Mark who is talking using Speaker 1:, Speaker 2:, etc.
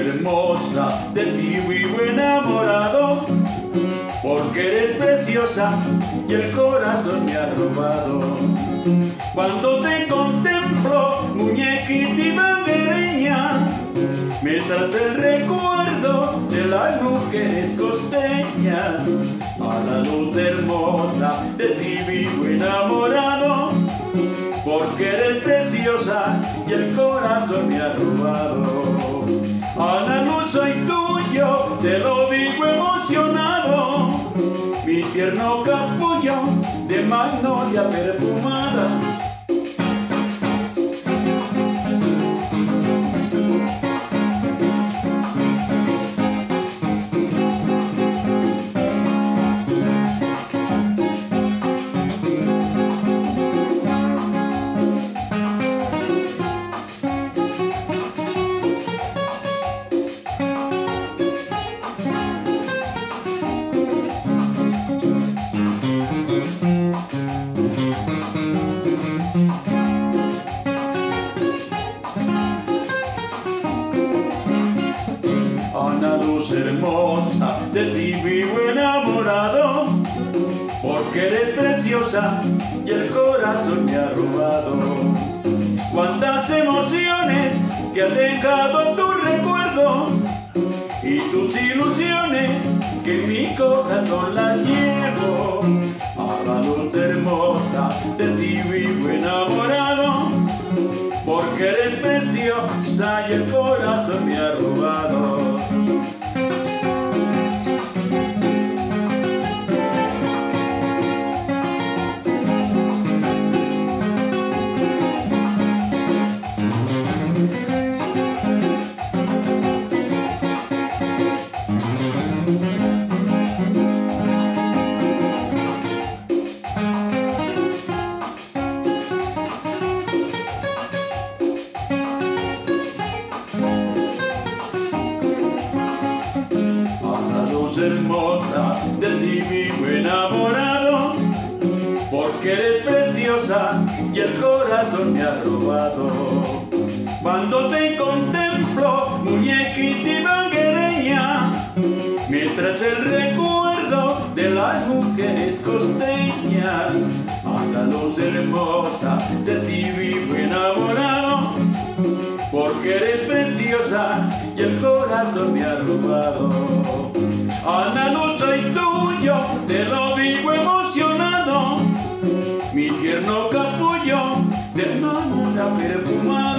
Speaker 1: hermosa, de ti vivo enamorado, porque eres preciosa y el corazón me ha robado. Cuando te contemplo, muñequita manguereña, me trae el recuerdo de las mujeres costeñas, a la luz hermosa, de ti vivo enamorado, porque eres preciosa y el corazón me ha robado. De magnolia perfumada. Hermosa, de ti vivo enamorado, porque eres preciosa y el corazón me ha robado. Cuántas emociones que ha dejado tu recuerdo y tus ilusiones que en mi corazón las llevo. Ana luz hermosa, de ti vivo enamorado, porque eres preciosa y el corazón me ha robado. Hermosa, de ti vivo enamorado, porque eres preciosa y el corazón me ha robado. Cuando te contemplo, muñequita tras el recuerdo de las mujeres costeñas, Andaluz hermosa, de ti vivo enamorado, porque eres preciosa y el corazón me ha robado. Andaluz soy tuyo, te lo digo emocionado, mi tierno capullo de mamona perfumado.